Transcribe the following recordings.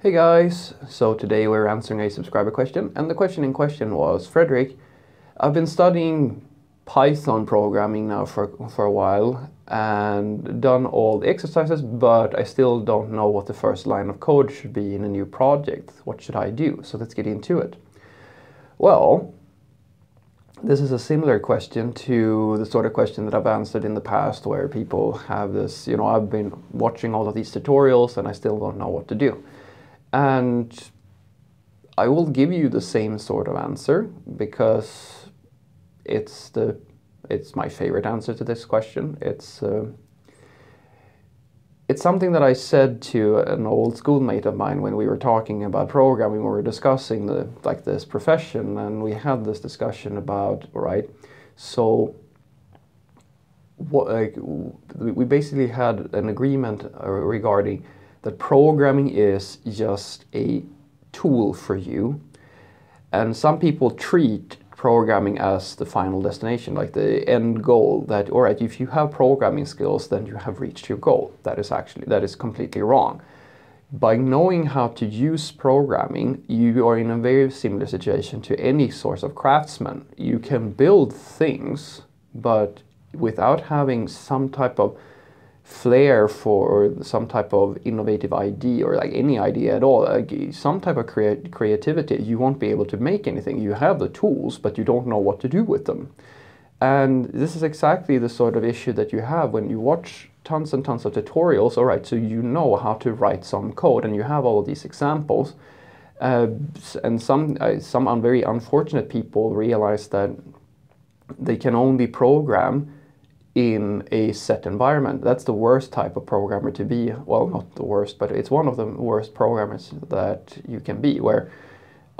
Hey guys, so today we're answering a subscriber question and the question in question was Fredrik, I've been studying Python programming now for, for a while and done all the exercises but I still don't know what the first line of code should be in a new project. What should I do? So let's get into it. Well, this is a similar question to the sort of question that I've answered in the past where people have this, you know, I've been watching all of these tutorials and I still don't know what to do. And I will give you the same sort of answer because it's the it's my favorite answer to this question. It's uh, it's something that I said to an old schoolmate of mine when we were talking about programming. We were discussing the like this profession, and we had this discussion about right. So what like, we basically had an agreement uh, regarding that programming is just a tool for you. And some people treat programming as the final destination, like the end goal that, all right, if you have programming skills, then you have reached your goal. That is actually, that is completely wrong. By knowing how to use programming, you are in a very similar situation to any source of craftsman. You can build things, but without having some type of flair for some type of innovative idea or like any idea at all, like some type of crea creativity, you won't be able to make anything. You have the tools, but you don't know what to do with them. And this is exactly the sort of issue that you have when you watch tons and tons of tutorials. All right, so you know how to write some code, and you have all of these examples. Uh, and some uh, some very unfortunate people realize that they can only program in a set environment. That's the worst type of programmer to be. Well, not the worst, but it's one of the worst programmers that you can be, where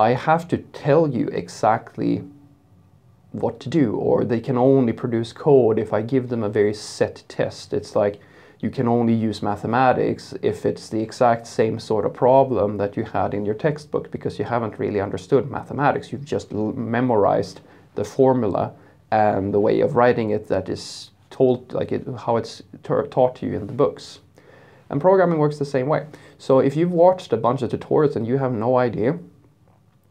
I have to tell you exactly what to do, or they can only produce code if I give them a very set test. It's like you can only use mathematics if it's the exact same sort of problem that you had in your textbook because you haven't really understood mathematics. You've just memorized the formula and the way of writing it that is told like it, how it's taught to you in the books. And programming works the same way. So if you've watched a bunch of tutorials and you have no idea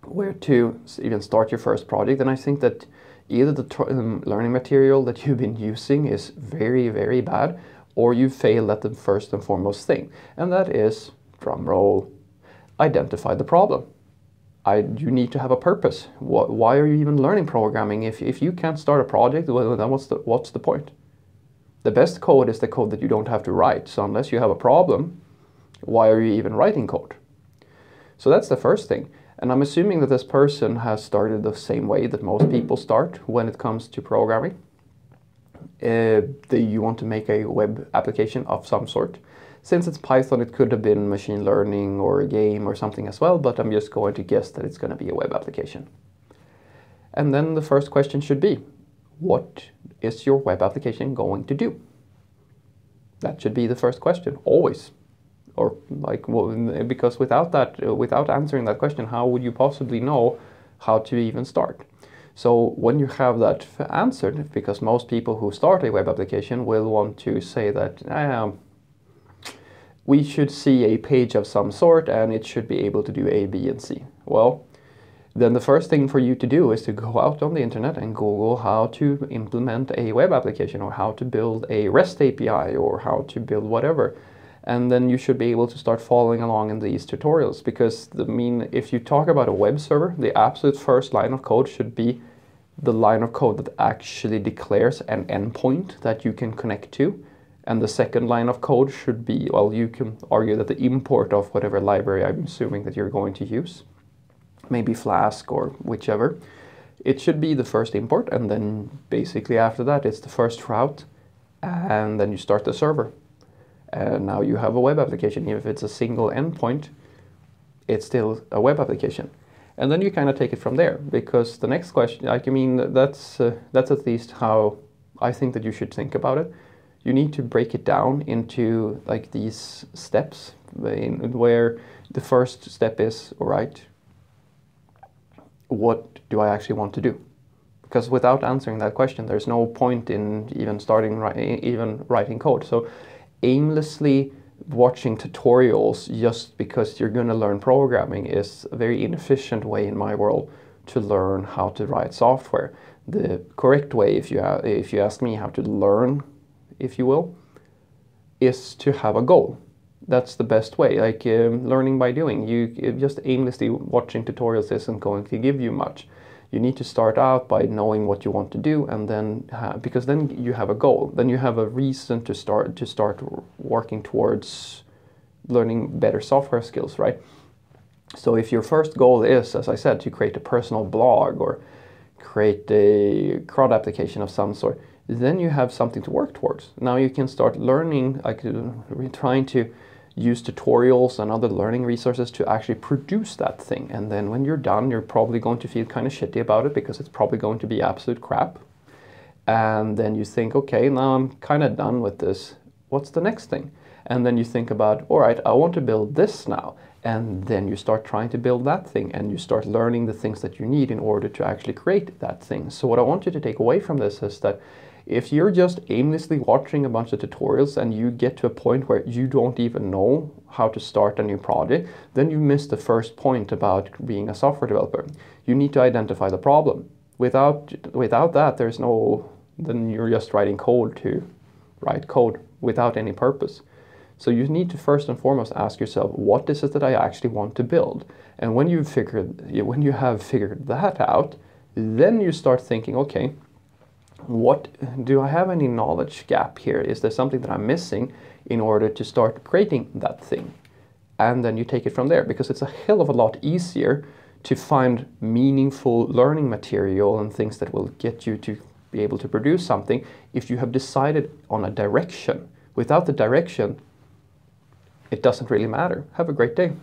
where to even start your first project, then I think that either the um, learning material that you've been using is very, very bad, or you failed at the first and foremost thing. And that is, drum roll, identify the problem. I, you need to have a purpose. What, why are you even learning programming? If, if you can't start a project, well, then what's the, what's the point? The best code is the code that you don't have to write. So unless you have a problem, why are you even writing code? So that's the first thing. And I'm assuming that this person has started the same way that most people start when it comes to programming. Uh, you want to make a web application of some sort. Since it's Python, it could have been machine learning or a game or something as well, but I'm just going to guess that it's going to be a web application. And then the first question should be, what is your web application going to do? That should be the first question, always. Or like, well, because without that, uh, without answering that question, how would you possibly know how to even start? So when you have that answered, because most people who start a web application will want to say that um, we should see a page of some sort and it should be able to do A, B, and C. Well, then the first thing for you to do is to go out on the internet and Google how to implement a web application or how to build a REST API or how to build whatever. And then you should be able to start following along in these tutorials because the mean if you talk about a web server, the absolute first line of code should be the line of code that actually declares an endpoint that you can connect to. And the second line of code should be, well, you can argue that the import of whatever library I'm assuming that you're going to use maybe Flask or whichever, it should be the first import and then basically after that it's the first route and then you start the server. And now you have a web application. Even if it's a single endpoint, it's still a web application. And then you kind of take it from there because the next question, like, I mean, that's, uh, that's at least how I think that you should think about it. You need to break it down into like these steps where the first step is, all right, what do I actually want to do? Because without answering that question, there's no point in even starting even writing code. So aimlessly watching tutorials just because you're going to learn programming is a very inefficient way in my world to learn how to write software. The correct way, if you, if you ask me how to learn, if you will, is to have a goal. That's the best way, like um, learning by doing. You just aimlessly watching tutorials isn't going to give you much. You need to start out by knowing what you want to do, and then because then you have a goal. Then you have a reason to start to start working towards learning better software skills, right? So if your first goal is, as I said, to create a personal blog or create a CRUD application of some sort, then you have something to work towards. Now you can start learning, like uh, trying to use tutorials and other learning resources to actually produce that thing. And then when you're done, you're probably going to feel kind of shitty about it because it's probably going to be absolute crap. And then you think, okay, now I'm kind of done with this. What's the next thing? And then you think about, all right, I want to build this now. And then you start trying to build that thing and you start learning the things that you need in order to actually create that thing. So what I want you to take away from this is that if you're just aimlessly watching a bunch of tutorials and you get to a point where you don't even know how to start a new project, then you miss the first point about being a software developer. You need to identify the problem. Without, without that, there's no, then you're just writing code to write code without any purpose. So you need to first and foremost ask yourself, what is it that I actually want to build? And when you figure, when you have figured that out, then you start thinking, okay, what do I have any knowledge gap here? Is there something that I'm missing in order to start creating that thing? And then you take it from there because it's a hell of a lot easier to find meaningful learning material and things that will get you to be able to produce something if you have decided on a direction. Without the direction, it doesn't really matter. Have a great day.